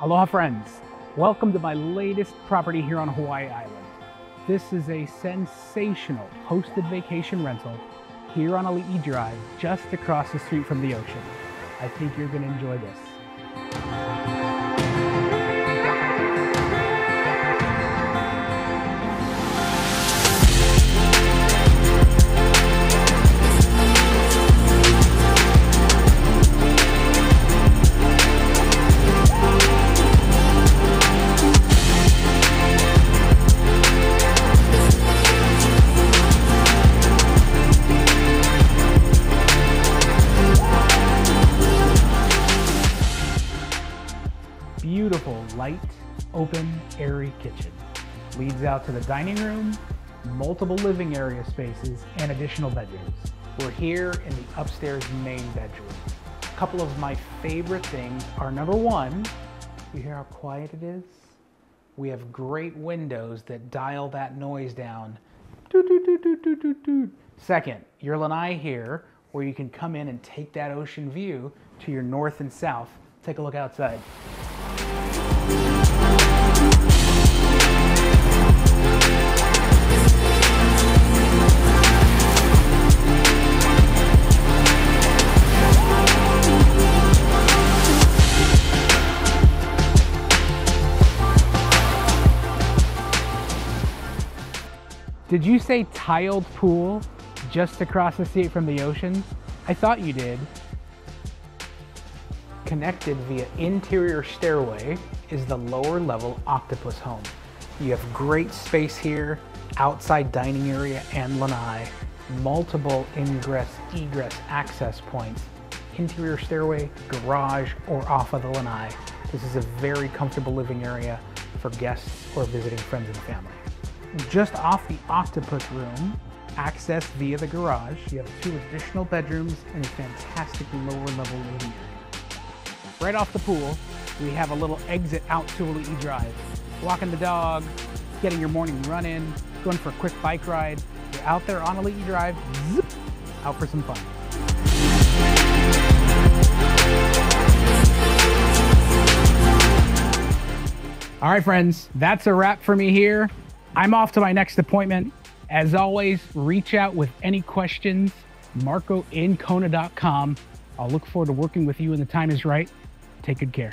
Aloha friends, welcome to my latest property here on Hawaii Island. This is a sensational hosted vacation rental here on Ali'i Drive, just across the street from the ocean. I think you're gonna enjoy this. Beautiful, light, open, airy kitchen. Leads out to the dining room, multiple living area spaces, and additional bedrooms. We're here in the upstairs main bedroom. A couple of my favorite things are number one, you hear how quiet it is? We have great windows that dial that noise down. Doot, doot, doot. Second, your lanai here, where you can come in and take that ocean view to your north and south. Take a look outside. Did you say tiled pool just across the street from the ocean? I thought you did. Connected via interior stairway is the lower level octopus home. You have great space here, outside dining area and lanai, multiple ingress egress access points, interior stairway, garage, or off of the lanai. This is a very comfortable living area for guests or visiting friends and family. Just off the octopus room, access via the garage, you have two additional bedrooms and a fantastic lower level living area. Right off the pool, we have a little exit out to Ali'i Drive. Walking the dog, getting your morning run in, going for a quick bike ride. You're out there on Ali'i Drive, zip, out for some fun. All right, friends, that's a wrap for me here. I'm off to my next appointment. As always, reach out with any questions, marcoinkona.com. I'll look forward to working with you when the time is right. Take good care.